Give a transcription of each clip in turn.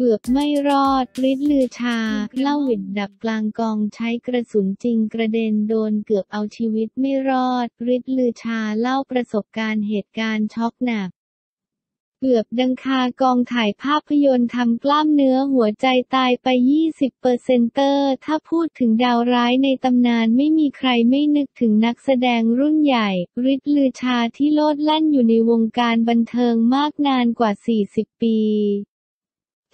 เกือบไม่รอดฤทธิ์ลือชา เล่าหวิดดับกลางกองใช้กระสุนจริงกระเด็นโดนเกือบเอาชีวิตไม่รอดฤทธิ์ลือชาเล่าประสบการณ์เหตุการณ์ช็อกหนัก เกือบดับคากองถ่ายภาพยนตร์ทำกล้ามเนื้อหัวใจตายไป 20เปอร์เซนเตอร์ถ้าพูดถึงดาวร้ายในตำนานไม่มีใครไม่นึกถึงนักแสดงรุ่นใหญ่ฤทธิ์ลือชาที่โลดแล่นอยู่ในวงการบันเทิงมากนานกว่า 40 ปี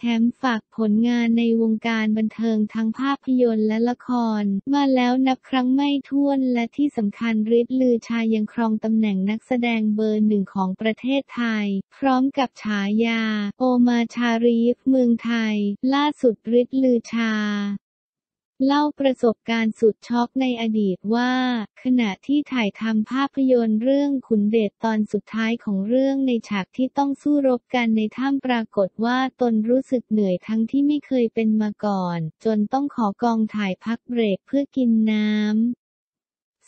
ถมฝากผลงานในวงการบันเทิงทั้งภาพยนตร์และละคร มาแล้วนับครั้งไม่ถ้วนและที่สำคัญฤทธิ์ลือชายังครองตำแหน่งนักแสดงเบอร์หนึ่งของประเทศไทย พร้อมกับฉายา โอมาชารีฟเมืองไทย ล่าสุดฤทธิ์ลือชา เล่าประสบการณ์สุดช็อกในอดีตว่า ขณะที่ถ่ายทำภาพยนตร์เรื่องขุนเดชตอนสุดท้ายของเรื่องในฉากที่ต้องสู้รบกันในถ้ำปรากฏว่าตนรู้สึกเหนื่อยทั้งที่ไม่เคยเป็นมาก่อน จนต้องขอกองถ่ายพักเบรกเพื่อกินน้ำ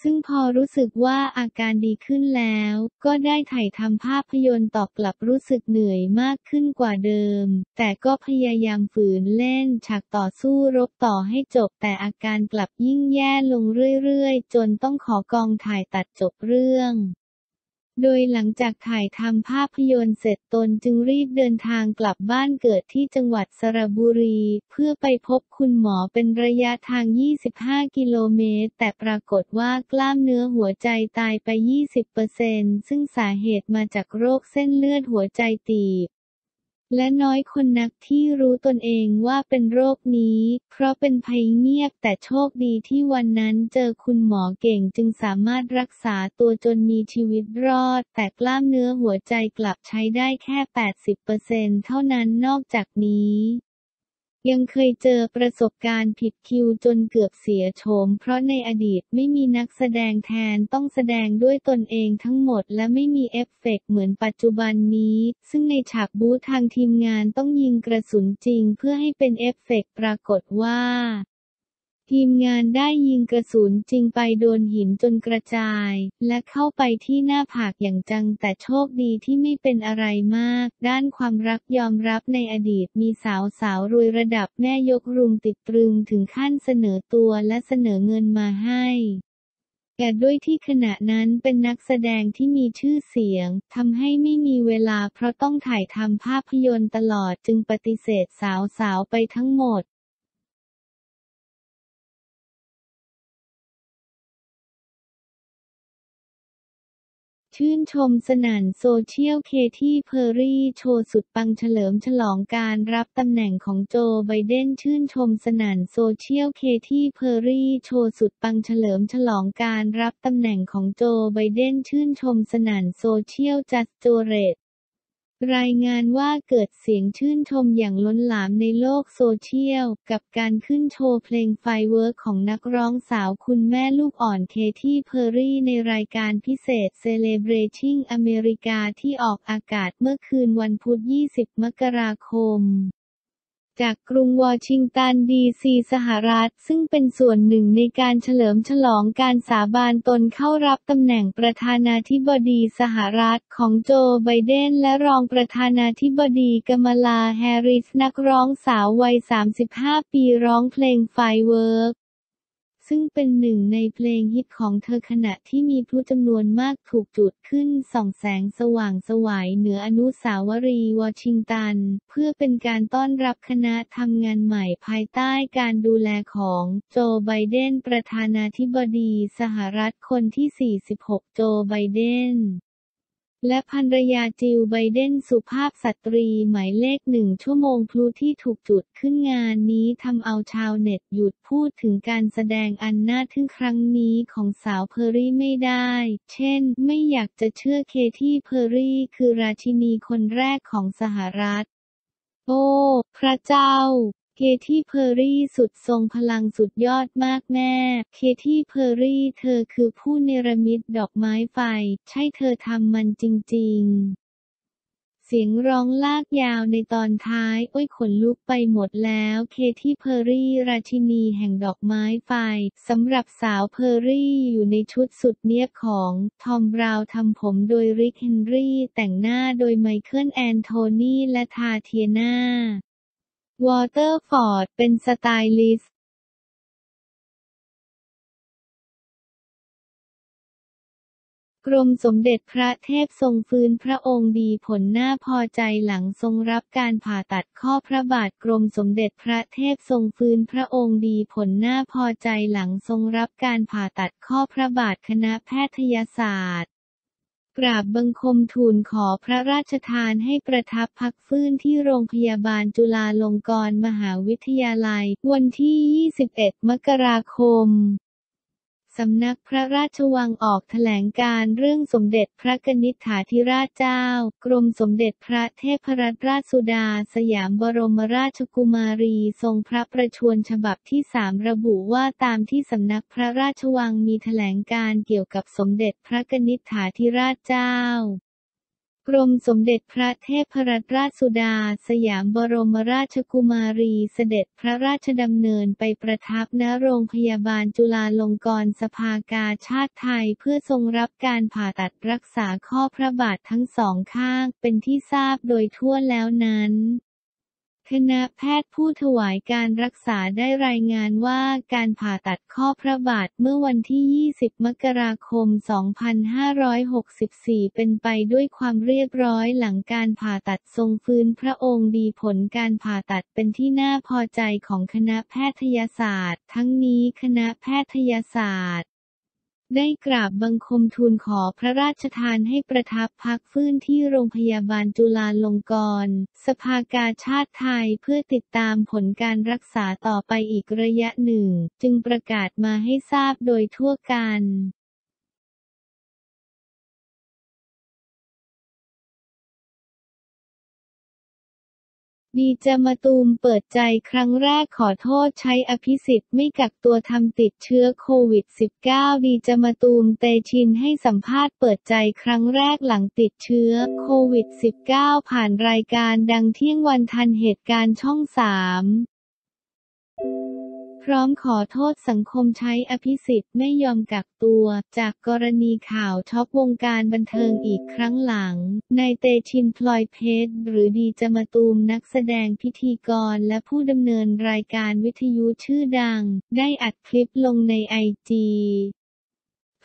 ซึ่งพอรู้สึกว่าอาการดีขึ้นแล้ว ก็ได้ถ่ายทำภาพยนตร์ตอบกลับรู้สึกเหนื่อยมากขึ้นกว่าเดิม แต่ก็พยายามฝืนเล่นฉากต่อสู้รบต่อให้จบ แต่อาการกลับยิ่งแย่ลงเรื่อยๆ จนต้องขอกองถ่ายตัดจบเรื่อง โดยหลังจากถ่ายทำภาพยนตร์เสร็จตนจึงรีบเดินทางกลับบ้านเกิดที่จังหวัดสระบุรี เพื่อไปพบคุณหมอเป็นระยะทาง 25 กิโลเมตร แต่ปรากฏว่ากล้ามเนื้อหัวใจตายไป 20%ซึ่งสาเหตุมาจากโรคเส้นเลือดหัวใจตีบ และน้อยคนนักที่รู้ตนเองว่าเป็นโรคนี้ เพราะเป็นภัยเงียบแต่โชคดีที่วันนั้นเจอคุณหมอเก่งจึงสามารถรักษาตัวจนมีชีวิตรอด แต่กล้ามเนื้อหัวใจกลับใช้ได้แค่ 80%เท่านั้นนอกจากนี้ ยังเคยเจอประสบการณ์ผิดคิวจนเกือบเสียโฉมเพราะในอดีตไม่มีนักแสดงแทนต้องแสดงด้วยตนเองทั้งหมดและไม่มีเอฟเฟกต์เหมือนปัจจุบันนี้ ซึ่งในฉากบู๊ทางทีมงานต้องยิงกระสุนจริงเพื่อให้เป็นเอฟเฟกต์ปรากฏว่า ทีมงานได้ยิงกระสุนจริงไปโดนหินจนกระจาย และเข้าไปที่หน้าผากอย่างจังแต่โชคดีที่ไม่เป็นอะไรมาก ด้านความรักยอมรับในอดีตมีสาวสาวรวยระดับแม่ยกรุมติดตรึงถึงขั้นเสนอตัวและเสนอเงินมาให้แต่ด้วยที่ขณะนั้นเป็นนักแสดงที่มีชื่อเสียงทำให้ไม่มีเวลาเพราะต้องถ่ายทำภาพยนตร์ตลอดจึงปฏิเสธสาวๆไปทั้งหมด ชื่นชมสนั่นโซเชียลเคที่เพอร์รี่โชว์สุดปังเฉลิมฉลองการรับตำแหน่งของโจไบเดนชื่นชมสนั่นโซเชียลเคที่เพอร์รี่โชว์สุดปังเฉลิมฉลองการรับตำแหน่งของโจไบเดนชื่นชมสนั่นโซเชียล Just Jared รายงานว่าเกิดเสียงชื่นชมอย่างล้นหลามในโลกโซเชียล กับการขึ้นโชว์เพลง Firework ของนักร้องสาวคุณแม่ลูกอ่อนเคที่เพอร์รี่ในรายการพิเศษ Celebrating America ที่ออกอากาศเมื่อคืนวันพุธ 20 มกราคม จากกรุงวอชิงตันดีซีสหรัฐ ซึ่งเป็นส่วนหนึ่งในการเฉลิมฉลองการสาบานตนเข้ารับตำแหน่งประธานาธิบดีสหรัฐของโจไบเดนและรองประธานาธิบดีกมลาแฮริสนักร้องสาววัย 35 ปีร้องเพลงไฟwork ซึ่งเป็นหนึ่งในเพลงฮิตของเธอขณะที่มีพลุจำนวนมากถูกจุดขึ้นส่องแสงสว่างไสวเหนืออนุสาวรีย์วอชิงตัน เพื่อเป็นการต้อนรับคณะทำงานใหม่ภายใต้การดูแลของโจไบเดนประธานาธิบดีสหรัฐคนที่ 46 โจไบเดน และภรรยาจิลไบเดนสุภาพสตรีหมายเลขหนึ่งชั่วโมงพลุที่ถูกจุดขึ้นงานนี้ทำเอาชาวเน็ตหยุดพูดถึงการแสดงอันน่าทึ่งครั้งนี้ของสาวเพอร์รี่ไม่ได้ เช่น ไม่อยากจะเชื่อเคที่เพอร์รี่คือราชินีคนแรกของสหรัฐ โอ้ พระเจ้า เคที่เพอร์รี่สุดทรงพลังสุดยอดมากแม่ เคที่เพอร์รี่เธอคือผู้เนรมิตดอกไม้ไฟ ใช่เธอทำมันจริง ๆเสียงร้องลากยาวในตอนท้าย โอ้ยขนลุกไปหมดแล้ว เคที่เพอร์รี่ ราชินีแห่งดอกไม้ไฟสำหรับสาวเพอร์รี่อยู่ในชุดสุดเนียบของ ทอมบราวน์ทำผมโดยริกเฮนรี่ แต่งหน้าโดยไมเคิลแอนโทนีและทาเทียนา วอเตอร์ฟอร์ด เป็นสไตลิสต์กรมสมเด็จพระเทพทรงฟื้นพระองค์ดีผลน่าพอใจหลังทรงรับการผ่าตัดข้อพระบาทกรมสมเด็จพระเทพทรงฟื้นพระองค์ดีผลน่าพอใจหลังทรงรับการผ่าตัดข้อพระบาทคณะแพทยศาสตร์ กราบบังคมทูลขอพระราชทานให้ประทับพักฟื้นที่โรงพยาบาลจุฬาลงกรณ์มหาวิทยาลัย วันที่ 21 มกราคม สำนักพระราชวังออกแถลงการเรื่องสมเด็จพระกนิษฐาธิราชเจ้า กรมสมเด็จพระเทพรัตนราชสุดา สยามบรมราชกุมารี ทรงพระประชวรฉบับที่สามระบุว่าตามที่สำนักพระราชวังมีแถลงการเกี่ยวกับสมเด็จพระกนิษฐาธิราชเจ้า กรมสมเด็จพระเทพรัตนราชสุดา สยามบรมราชกุมารีเสด็จพระราชดำเนินไปประทับณโรงพยาบาลจุฬาลงกรณ์สภากาชาติไทยเพื่อทรงรับการผ่าตัดรักษาข้อพระบาททั้งสองข้างเป็นที่ทราบโดยทั่วแล้วนั้น คณะแพทย์ผู้ถวายการรักษาได้รายงานว่าการผ่าตัดข้อพระบาทเมื่อวันที่ 20 มกราคม 2564 เป็นไปด้วยความเรียบร้อยหลังการผ่าตัดทรงฟื้นพระองค์ดีผลการผ่าตัดเป็นที่น่าพอใจของคณะแพทยศาสตร์ ทั้งนี้คณะแพทยศาสตร์ ได้กราบบังคมทูลขอพระราชทานให้ประทับพักฟื้นที่โรงพยาบาลจุฬาลงกรณ์สภากาชาติไทยเพื่อติดตามผลการรักษาต่อไปอีกระยะหนึ่ง จึงประกาศมาให้ทราบโดยทั่วกัน ดีจมาตูมเปิดใจครั้งแรกขอโทษใช้อภิสิทธิ์ไม่กักตัวทำติดเชื้อโควิด -19 ดีจมาตูมเตชินให้สัมภาษณ์เปิดใจครั้งแรกหลังติดเชื้อโควิด -19 ผ่านรายการดังเที่ยงวันทันเหตุการณ์ช่องสาม พร้อมขอโทษสังคมใช้อภิสิทธิ์ไม่ยอมกักตัว จากกรณีข่าวช็อกวงการบันเทิงอีกครั้งหลัง นายเตชินพลอยเพชร หรือดีจมาตูมนักแสดงพิธีกรและผู้ดำเนินรายการวิทยุชื่อดัง ได้อัดคลิปลงในไอจี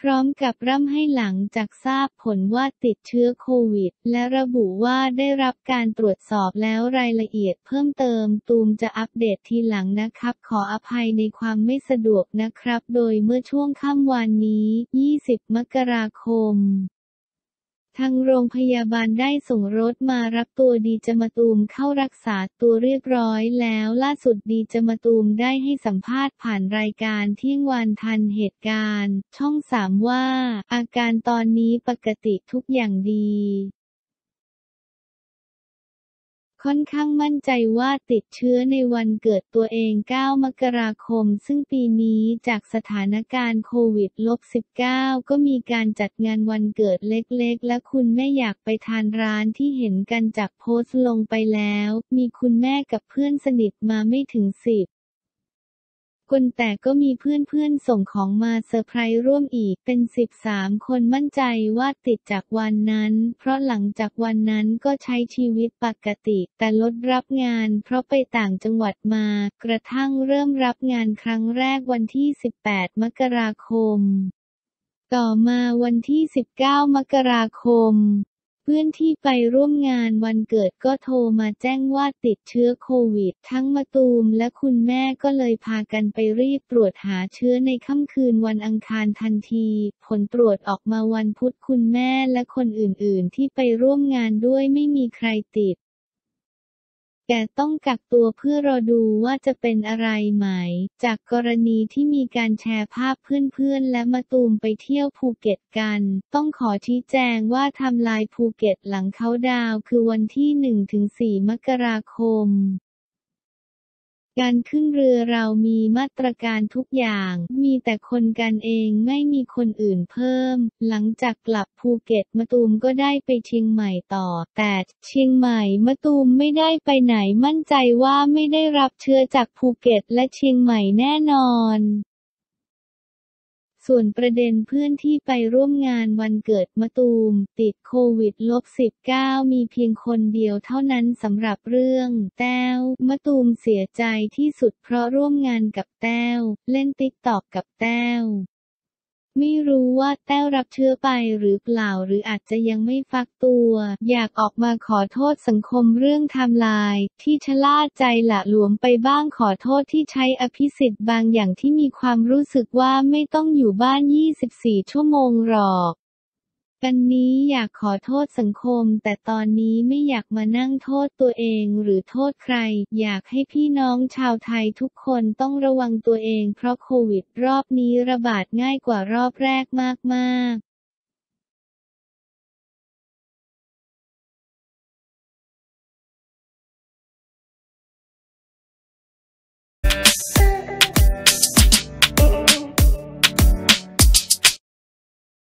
พร้อมกับร่ำให้หลังจากทราบผลว่าติดเชื้อโควิด และระบุว่าได้รับการตรวจสอบแล้วรายละเอียดเพิ่มเติม ตูมจะอัปเดตทีหลังนะครับ ขออภัยในความไม่สะดวกนะครับ โดยเมื่อช่วงค่ำวันนี้ 20 มกราคม ทางโรงพยาบาลได้ส่งรถมารับตัวดีจมาตูมเข้ารักษาตัวเรียบร้อยแล้วล่าสุดดีจมาตูมได้ให้สัมภาษณ์ผ่านรายการเที่ยงวันทันเหตุการณ์ ช่องสามว่า อาการตอนนี้ปกติทุกอย่างดี ค่อนข้างมั่นใจว่าติดเชื้อในวันเกิดตัวเอง 9 มกราคม ซึ่งปีนี้จากสถานการณ์โควิด -19 ก็มีการจัดงานวันเกิดเล็กๆ และคุณแม่อยากไปทานร้านที่เห็นกันจากโพสต์ลงไปแล้ว มีคุณแม่กับเพื่อนสนิทมาไม่ถึงสิบ คนแต่ก็มีเพื่อนๆส่งของมาเซอร์ไพรส์ร่วมอีกเป็น 13 คนมั่นใจว่าติดจากวันนั้น เพราะหลังจากวันนั้นก็ใช้ชีวิตปกติ แต่ลดรับงาน เพราะไปต่างจังหวัดมา กระทั่งเริ่มรับงานครั้งแรกวันที่ 18 มกราคม ต่อมาวันที่ 19 มกราคม พื่อนที่ไปร่วมงานวันเกิดก็โทรมาแจ้งว่าติดเชื้อโควิด ทั้งมาตูมและคุณแม่ก็เลยพากันไปรีบตรวจหาเชื้อในค่ำคืนวันอังคารทันที ผลตรวจออกมาวันพุธคุณแม่และคนอื่นๆ ที่ไปร่วมงานด้วยไม่มีใครติด แต่ต้องกักตัวเพื่อรอดูว่าจะเป็นอะไรไหม จากกรณีที่มีการแชร์ภาพเพื่อนๆ และมาตูมไปเที่ยวภูเก็ตกัน ต้องขอชี้แจงว่าทำลายภูเก็ตหลังเขาดาวคือวันที่ 1-4 มกราคม การขึ้นเรือเรามีมาตรการทุกอย่าง มีแต่คนกันเองไม่มีคนอื่นเพิ่ม หลังจากกลับภูเก็ตมะตูมก็ได้ไปเชียงใหม่ต่อ แต่เชียงใหม่มะตูมไม่ได้ไปไหนมั่นใจว่าไม่ได้รับเชื้อจากภูเก็ตและเชียงใหม่แน่นอน ส่วนประเด็นเพื่อนที่ไปร่วมงานวันเกิดมะตูม ติดโควิดลบ19มีเพียงคนเดียวเท่านั้นสำหรับเรื่อง แต้วมะตูมเสียใจที่สุดเพราะร่วมงานกับแต้ว เล่นติ๊กตอกกับแต้ว ไม่รู้ว่าแต้วรับเชื้อไปหรือเปล่าหรืออาจจะยังไม่ฟักตัว อยากออกมาขอโทษสังคมเรื่องไทม์ไลน์ที่ชะล่าใจละหลวมไปบ้างขอโทษที่ใช้อภิสิทธิ์บางอย่างที่มีความรู้สึกว่าไม่ต้องอยู่บ้าน 24 ชั่วโมงหรอก อันนี้อยากขอโทษสังคม แต่ตอนนี้ไม่อยากมานั่งโทษตัวเองหรือโทษใคร อยากให้พี่น้องชาวไทยทุกคนต้องระวังตัวเองเพราะโควิดรอบนี้ระบาดง่ายกว่ารอบแรกมากๆ